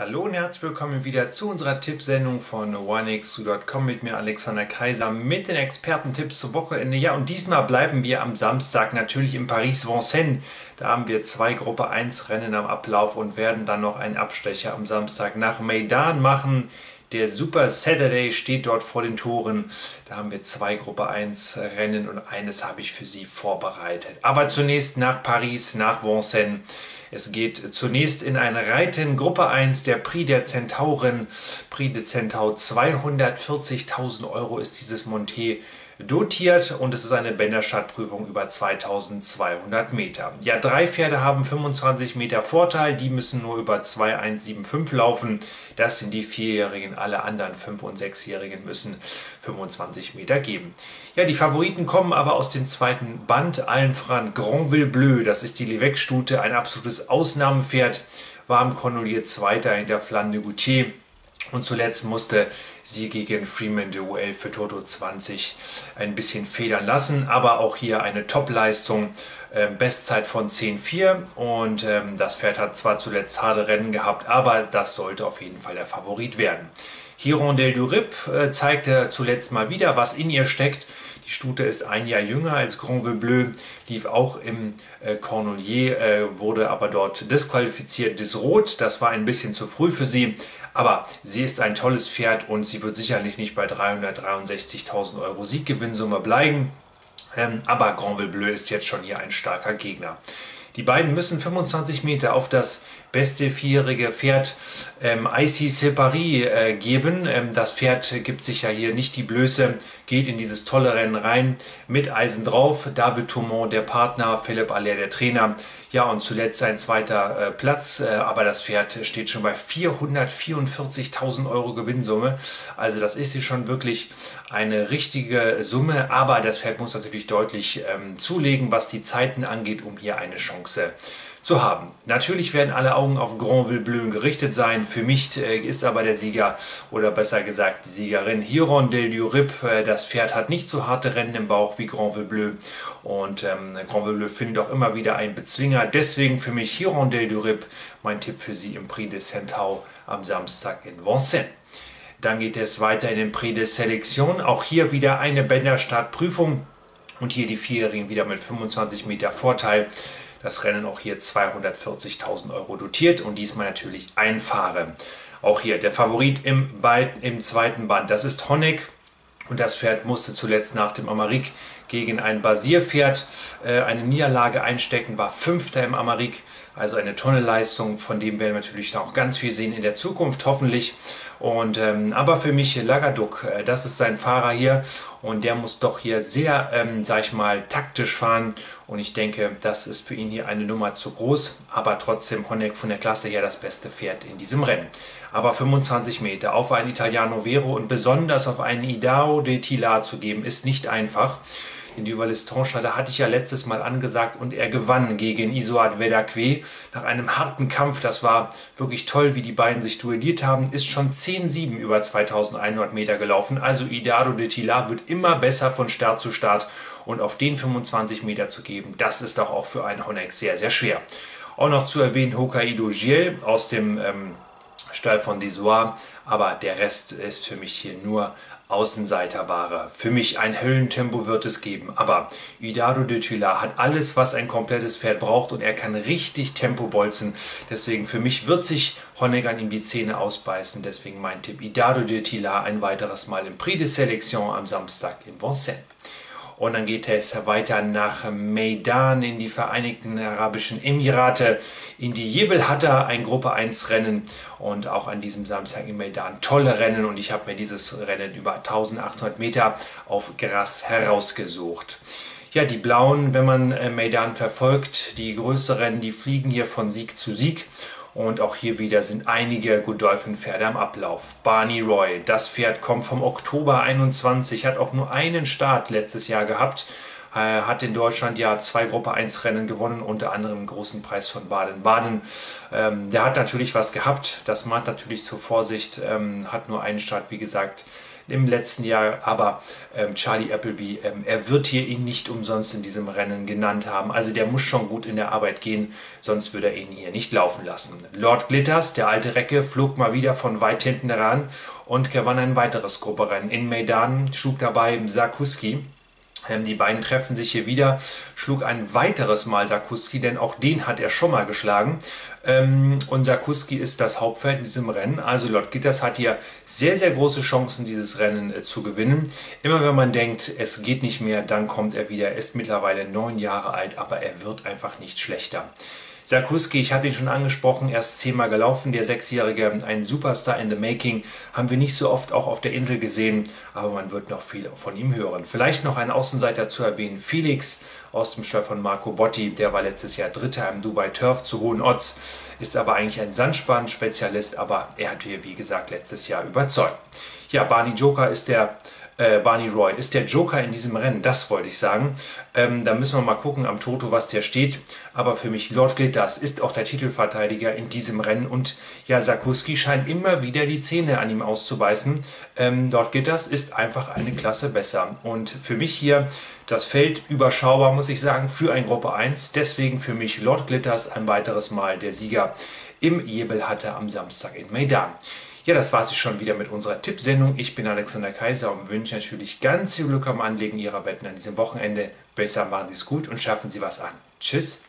Hallo und herzlich willkommen wieder zu unserer Tippsendung von onex2.com mit mir Alexander Kaiser mit den Expertentipps zum Wochenende. Ja, und diesmal bleiben wir am Samstag natürlich in Paris-Vincennes. Da haben wir zwei Gruppe 1 Rennen am Ablauf und werden dann noch einen Abstecher am Samstag nach Maidan machen. Der Super Saturday steht dort vor den Toren. Da haben wir zwei Gruppe 1 Rennen und eines habe ich für Sie vorbereitet. Aber zunächst nach Paris, nach Vincennes. Es geht zunächst in ein Reiten Gruppe 1 der Prix der Zentauren. Prix de Centaur 240.000 Euro ist dieses Monté dotiert und es ist eine Bänderstartprüfung über 2200 Meter. Ja, drei Pferde haben 25 Meter Vorteil, die müssen nur über 2175 laufen. Das sind die Vierjährigen, alle anderen Fünf- und Sechsjährigen müssen 25 Meter geben. Ja, die Favoriten kommen aber aus dem zweiten Band, allen voran Granville Bleu, das ist die Levec-Stute, ein absolutes Ausnahmepferd, warm kondoliert Zweiter hinter Flamme de Goutier. Und zuletzt musste sie gegen Freeman de Duell für Toto 20 ein bisschen federn lassen, aber auch hier eine Top-Leistung, äh, Bestzeit von 10,4 und ähm, das Pferd hat zwar zuletzt harte Rennen gehabt, aber das sollte auf jeden Fall der Favorit werden. Hirondelle du Rip äh, zeigte zuletzt mal wieder, was in ihr steckt. Die Stute ist ein Jahr jünger als Granville Bleu, lief auch im äh, Cornelier, äh, wurde aber dort disqualifiziert, disrot. Das war ein bisschen zu früh für sie. Aber sie ist ein tolles Pferd und sie wird sicherlich nicht bei 363.000 Euro Sieggewinnsumme bleiben. Ähm, aber Granville Bleu ist jetzt schon hier ein starker Gegner. Die beiden müssen 25 Meter auf das beste vierjährige Pferd ähm, Icy Separi äh, geben. Ähm, das Pferd gibt sich ja hier nicht die Blöße, geht in dieses tolle Rennen rein mit Eisen drauf. David Toumont, der Partner, Philipp Aller, der Trainer. Ja, und zuletzt sein zweiter äh, Platz, äh, aber das Pferd steht schon bei 444.000 Euro Gewinnsumme. Also das ist hier schon wirklich eine richtige Summe, aber das Pferd muss natürlich deutlich ähm, zulegen, was die Zeiten angeht, um hier eine Chance zu haben. Natürlich werden alle Augen auf Granville Bleu gerichtet sein. Für mich äh, ist aber der Sieger oder besser gesagt die Siegerin Hirondelle du Rip. Äh, das Pferd hat nicht so harte Rennen im Bauch wie Granville Bleu und ähm, Granville Bleu findet auch immer wieder einen Bezwinger. Deswegen für mich Hirondelle du Rip mein Tipp für Sie im Prix de Centaur am Samstag in Vincennes. Dann geht es weiter in den Prix de Selection. Auch hier wieder eine Bänderstartprüfung und hier die Vierjährigen wieder mit 25 Meter Vorteil das Rennen auch hier 240.000 Euro dotiert und diesmal natürlich einfahren. Auch hier der Favorit im, im zweiten Band, das ist Honeck. Und das Pferd musste zuletzt nach dem Amarik gegen ein Basierpferd äh, eine Niederlage einstecken, war Fünfter im Amarik. Also eine tolle von dem werden wir natürlich auch ganz viel sehen in der Zukunft, hoffentlich. Und, ähm, aber für mich Lagaduk, äh, das ist sein Fahrer hier und der muss doch hier sehr, ähm, sag ich mal, taktisch fahren. Und ich denke, das ist für ihn hier eine Nummer zu groß, aber trotzdem Honeck von der Klasse her das beste Pferd in diesem Rennen. Aber 25 Meter auf einen Italiano Vero und besonders auf einen Idao de Tila zu geben, ist nicht einfach den Duvalis Trancha, da hatte ich ja letztes Mal angesagt und er gewann gegen Isoad Vedakwe nach einem harten Kampf. Das war wirklich toll, wie die beiden sich duelliert haben. Ist schon 10-7 über 2100 Meter gelaufen. Also Idado de Tila wird immer besser von Start zu Start und auf den 25 Meter zu geben, das ist doch auch für einen Honeck sehr, sehr schwer. Auch noch zu erwähnen Hokkaido Giel aus dem ähm, Stall von Desoir, aber der Rest ist für mich hier nur Außenseiterware. Für mich ein Höllentempo wird es geben, aber Idado de Tula hat alles, was ein komplettes Pferd braucht und er kann richtig Tempo bolzen. Deswegen für mich wird sich Honnegan ihm die Zähne ausbeißen. Deswegen mein Tipp Idado de Tila ein weiteres Mal im Prix de Selection am Samstag in Vincennes. Und dann geht es weiter nach Meidan in die Vereinigten Arabischen Emirate, in die Jebel Hatta, ein Gruppe 1 Rennen und auch an diesem Samstag in Meidan tolle Rennen. Und ich habe mir dieses Rennen über 1800 Meter auf Gras herausgesucht. Ja, die Blauen, wenn man äh, Meidan verfolgt, die größeren, die fliegen hier von Sieg zu Sieg und auch hier wieder sind einige Godolphin-Pferde am Ablauf. Barney Roy, das Pferd kommt vom Oktober 21, hat auch nur einen Start letztes Jahr gehabt, äh, hat in Deutschland ja zwei Gruppe 1 Rennen gewonnen, unter anderem den großen Preis von Baden-Baden. Ähm, der hat natürlich was gehabt, das mahnt natürlich zur Vorsicht, ähm, hat nur einen Start, wie gesagt, im letzten Jahr. Aber ähm, Charlie Appleby, ähm, er wird hier ihn nicht umsonst in diesem Rennen genannt haben. Also der muss schon gut in der Arbeit gehen, sonst würde er ihn hier nicht laufen lassen. Lord Glitters, der alte Recke, flog mal wieder von weit hinten heran und gewann ein weiteres Grupperennen. In Maidan schlug dabei Sarkuski. Ähm, die beiden treffen sich hier wieder, schlug ein weiteres Mal Sarkuski, denn auch den hat er schon mal geschlagen. Ähm, und Sarkuski ist das Hauptfeld in diesem Rennen. Also Lord Gitters hat hier sehr, sehr große Chancen, dieses Rennen äh, zu gewinnen. Immer wenn man denkt, es geht nicht mehr, dann kommt er wieder. Er ist mittlerweile neun Jahre alt, aber er wird einfach nicht schlechter. Sarkuski, ich hatte ihn schon angesprochen, erst zehnmal gelaufen, der Sechsjährige, ein Superstar in the Making, haben wir nicht so oft auch auf der Insel gesehen, aber man wird noch viel von ihm hören. Vielleicht noch ein Außenseiter zu erwähnen, Felix aus dem Stall von Marco Botti, der war letztes Jahr Dritter im Dubai Turf zu hohen Odds, ist aber eigentlich ein Sandspan-Spezialist, aber er hat hier, wie gesagt, letztes Jahr überzeugt. Ja, Barney Joker ist der äh, Barney Roy ist der Joker in diesem Rennen, das wollte ich sagen. Ähm, da müssen wir mal gucken am Toto, was der steht. Aber für mich, Lord Glitters ist auch der Titelverteidiger in diesem Rennen. Und ja, Sarkuski scheint immer wieder die Zähne an ihm auszubeißen. Ähm, Lord Glitters ist einfach eine Klasse besser. Und für mich hier das Feld überschaubar, muss ich sagen, für ein Gruppe 1. Deswegen für mich Lord Glitters ein weiteres Mal der Sieger im Jebel hatte am Samstag in Maidan. Ja, das war es schon wieder mit unserer Tippsendung. Ich bin Alexander Kaiser und wünsche natürlich ganz viel Glück am Anlegen Ihrer Wetten an diesem Wochenende. Besser machen Sie es gut und schaffen Sie was an. Tschüss.